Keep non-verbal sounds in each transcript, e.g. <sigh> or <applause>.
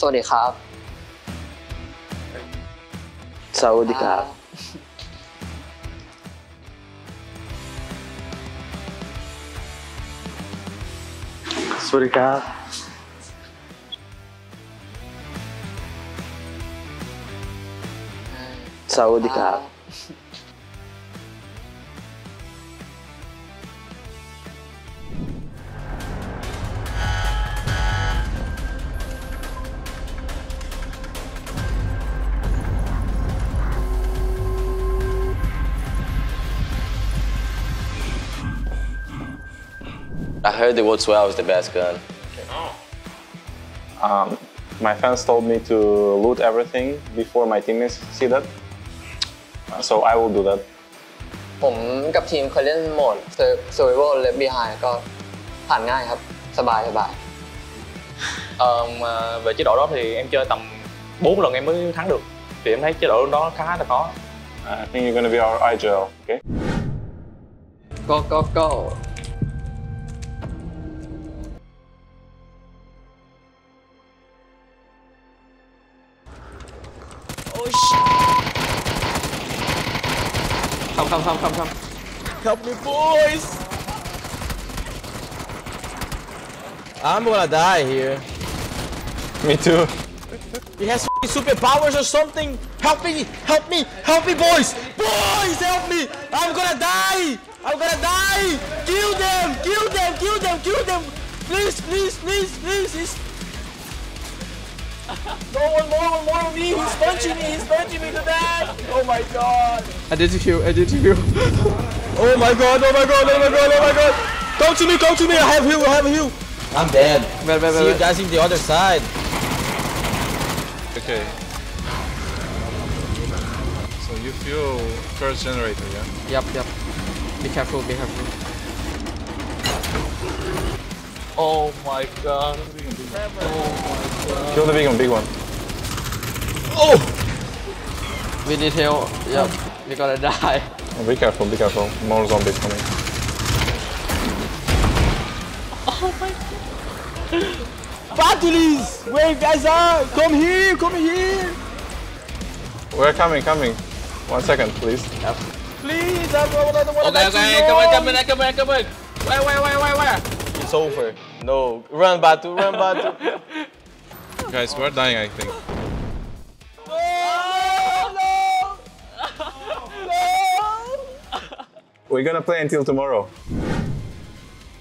สวัสดีครับ สวัสดีครับ สวัสดีครับ สวัสดีครับ heard the World 12 is the best gun. Um, my fans told me to loot everything before my teammates see that. Uh, So I will do that. ผมกับทีมเคยเล่นโหมด Survival Left Behind ก็ผ่านง่ายครับ สบายสบาย Ờ, mà về chế độ đó thì em chơi tầm 4 lần em mới thắng được thì em thấy chế độ đó khá là khó I think you're gonna be our IGL, okay? ก็ก็ก็ Come, come, come, come, come. Help me, boys! I'm gonna die here. Me too. He has superpowers or something. Help me! Help me! Help me, boys! Boys, help me! I'm gonna die! I'm gonna die! Kill them! Kill them! Kill them! Kill them! Please, please, please, please! He's... No, one more, one more of me! He's punching me! He's punching me to death! Oh my god! I did to you, I did to you. <laughs> Oh my god! Oh my god! Oh my god! Oh my god! Come to me! Come to me! I have heal! I have heal! I'm dead. Wait, wait, wait, See you guys in the other side. Okay. So you feel first generator, yeah? Yep, yep. Be careful, be careful. Oh my god Kill the big one, big one. Oh! We need help. Yep. We're gonna die. Oh, be careful, be careful. More zombies coming. Oh my god. BatulinS! Where you guys are? Come here! Come here! We're coming, coming. One second, please. Please! I don't wanna, I Ok die ok come in long. come in come in come in Where where where where where It's over. No. Run, Batu, run, Batu. <laughs> Guys, we're dying, I think. No, no, no. We're gonna play until tomorrow.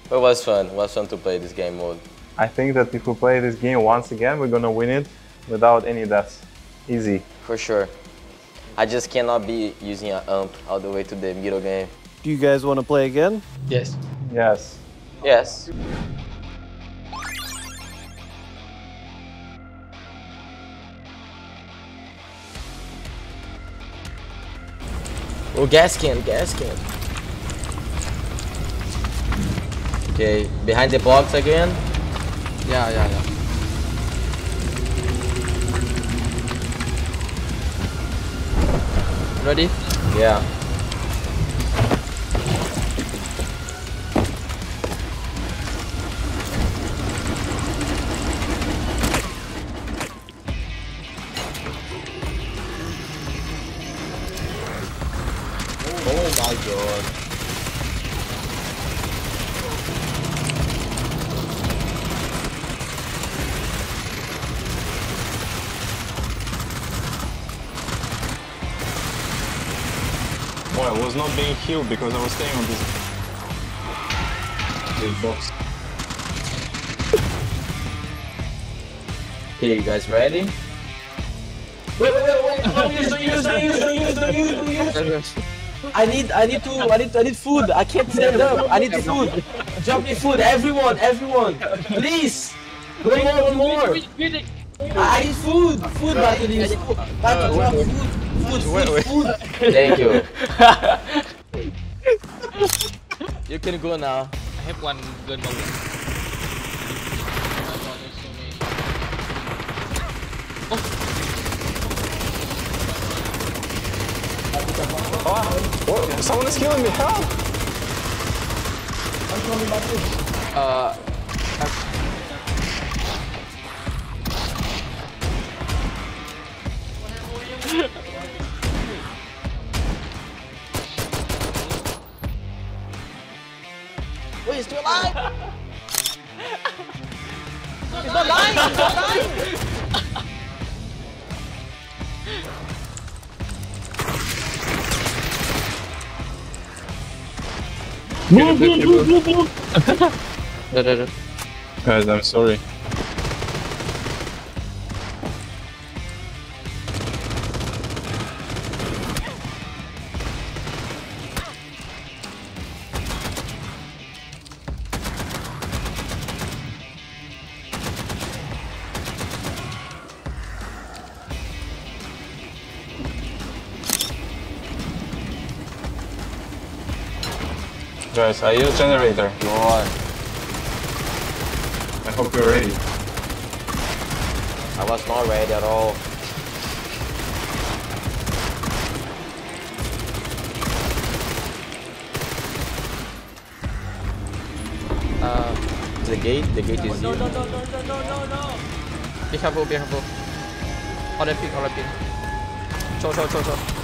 But it was fun. It was fun to play this game mode. I think that if we play this game once again, we're gonna win it without any deaths. Easy. For sure. I just cannot be using an ump all the way to the middle game. Do you guys wanna play again? Yes Yes. Yes. Oh, gas can, gas can. Okay, behind the box again. Yeah, yeah, yeah. Ready? Yeah. God. Well, I was not being healed because I was staying on this, this box. Okay, you guys ready? Wait, wait, wait, wait! Don't use, don't use, don't use, don't use, don't use, don't use! I need, I need to, I need, I need food. I can't stand up. I need food. Drop me food, everyone, everyone, please. One more, one more. I need food, food, BatulinS. Batu, drop food, food, food, food. Thank you. <laughs> You can go now. I have one good only What? Someone is killing me. Help! Uh, Move, move, move, move, move. Guys, I'm sorry. Guys, I use generator. Go on. I hope you're ready. I was not ready at all. Uh, the gate, the gate is here. Be careful, be careful. On that ping, on that ping. Show, show, show, show.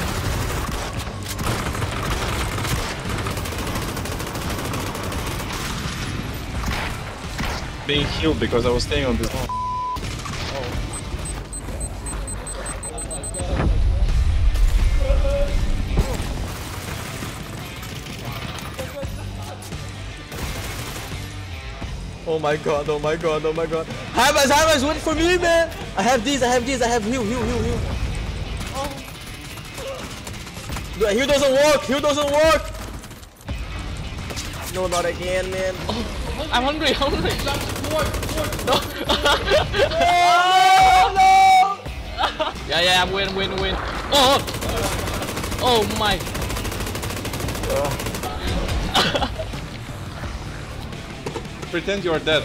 Being healed because I was staying on this. Oh my god, oh my god, oh my god. Hammers, hammers, wait for me, man! I have this, I have this, I have heal, heal, heal, heal. Oh. Heal doesn't work, heal doesn't work! No, not again, man. I'm hungry, <laughs> hungry. No! no! <laughs> Yeah, yeah, I'm win, I'm win, win. Oh, oh, oh my. Pretend you're dead.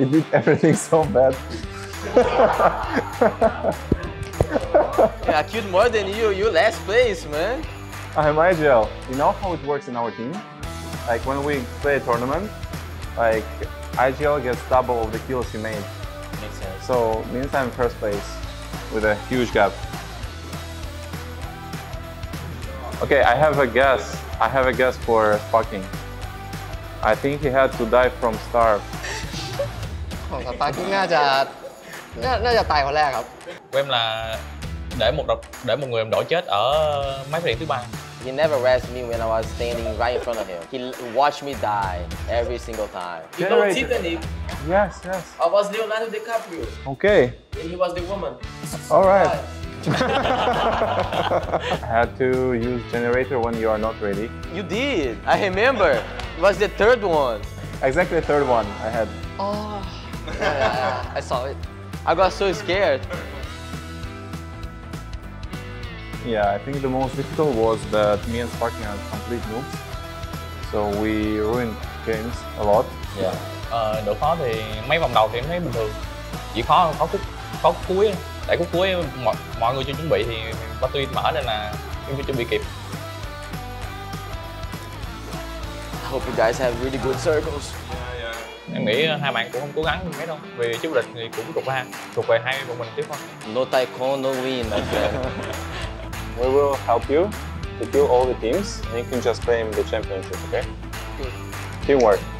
You did everything so bad. I killed more than you, you last place, man. I'm IGL. You know how it works in our team? Like when we play a tournament, like IGL gets double of the kills he made. Makes sense. So means I'm first place with a huge gap. Okay, I have a guess. I have a guess for fucking. I think he had to die from starve. ของสปาร์กิ้งน่าจะน่าน่าจะตายคนแรกครับ Của em là để một độc, để một người đồng đội chết ở máy phát điện thứ ba. He never rested me when I was standing right in front of him. He l- watched me die every single time. You know Generator. Titanic? Yes, yes. I was Leonardo DiCaprio, Okay. and he was the woman. All right. I had to use generator when you are not ready. You did. I remember. It was the third one. Exactly the third one I had. Oh Yeah. I saw it I got so scared. Yeah, I think the most difficult was that me and Sparking are complete noobs. So we ruined games a lot. Yeah. Ờ, độ khó thì mấy vòng đầu thì em thấy bình thường. Chỉ khó khó khúc khó khúc cuối á. Tại khúc cuối mọi mọi người chưa chuẩn bị thì battery mở nên là em chưa chuẩn bị kịp. I hope you guys have really good circles. Em nghĩ hai bạn cũng không cố gắng mấy đâu. Vì chú địch thì cũng thuộc về thuộc về hai bọn mình tiếp thôi. No Taekwondo, no win. We will help you to kill all the teams and you can just claim the championship, okay? Teamwork.